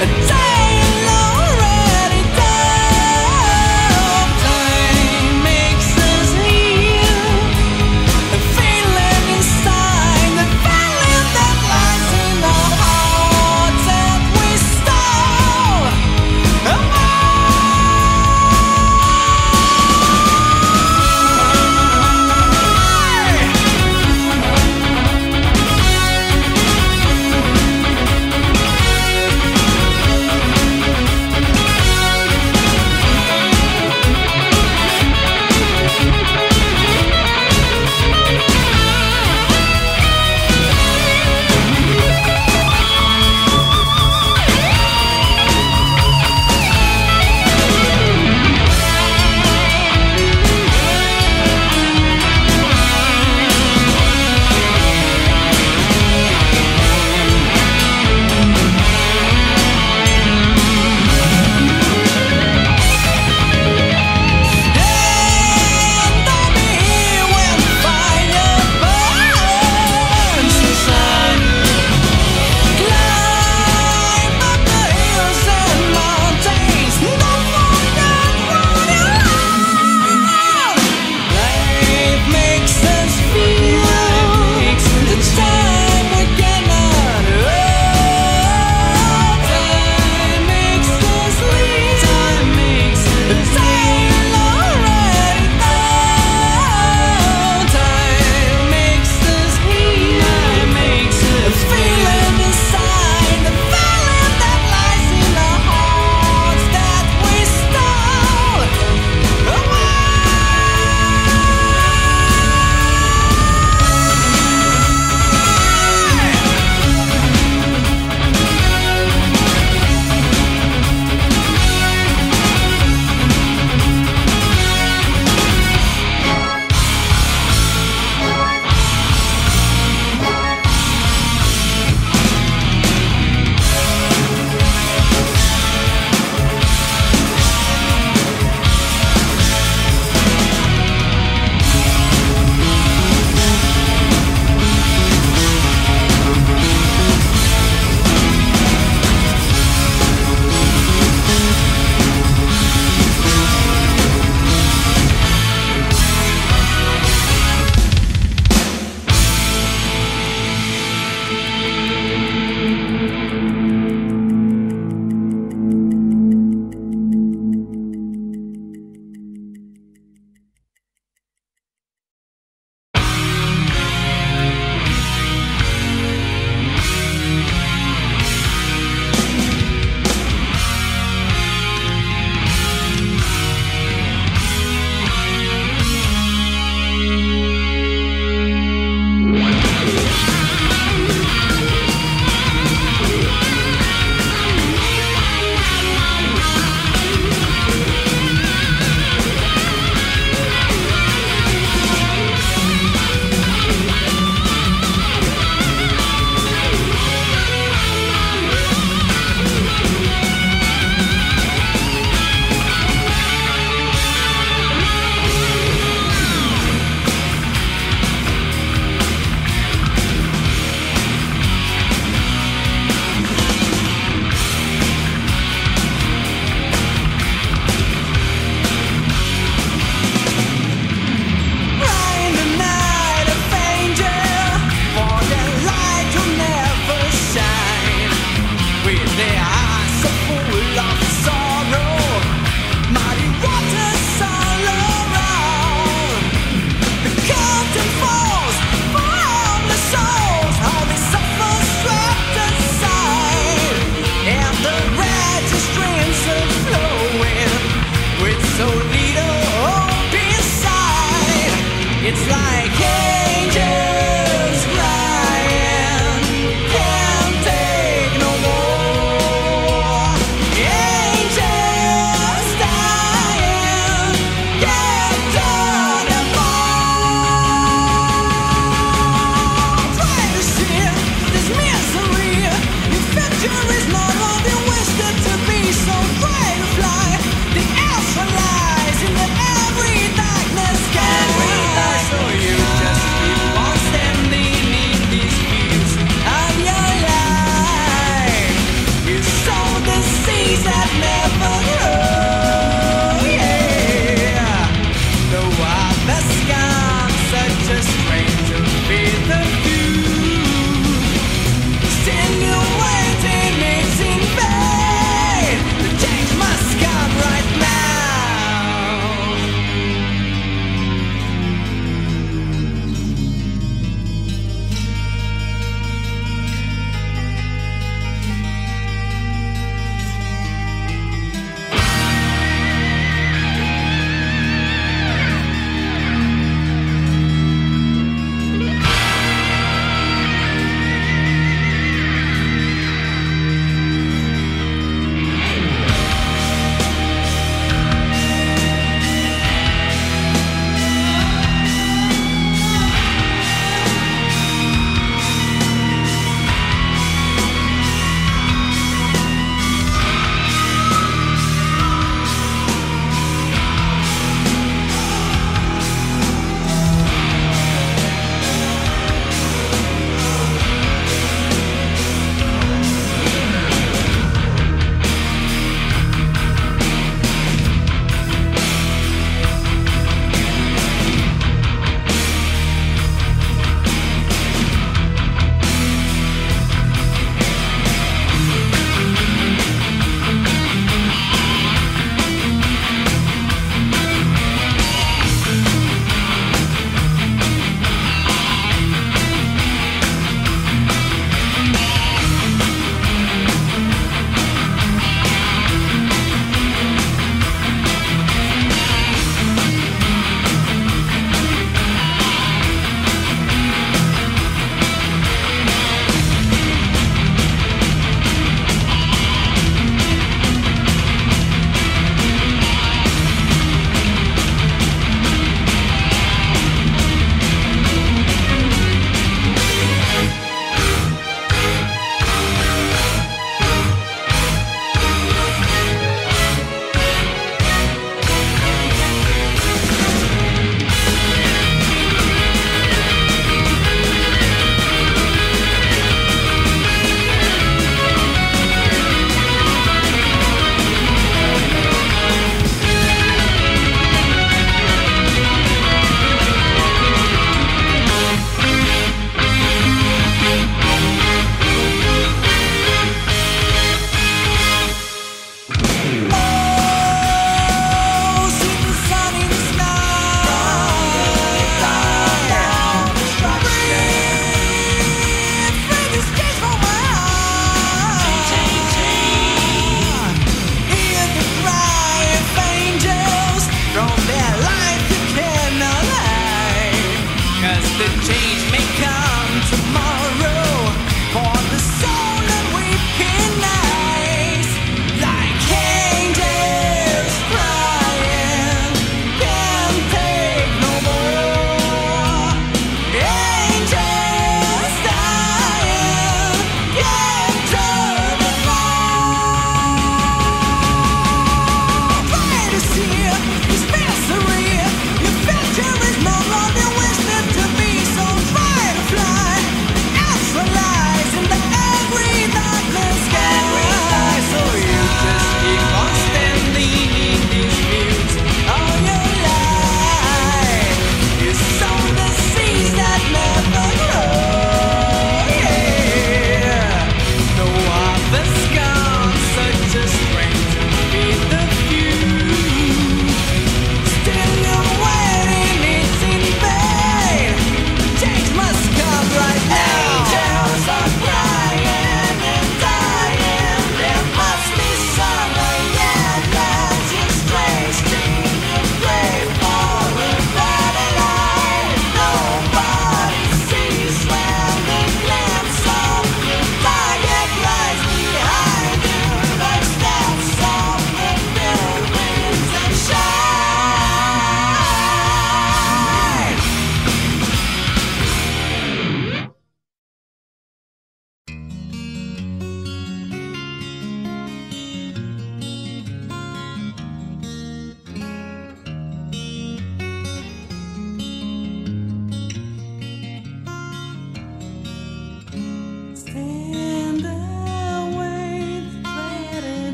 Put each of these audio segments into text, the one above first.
and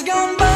has gone by.